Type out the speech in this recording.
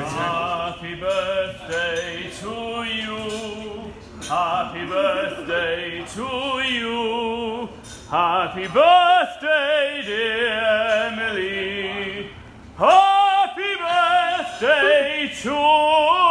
Happy birthday to you. Happy birthday to you. Happy birthday, dear Emily. Happy birthday to you.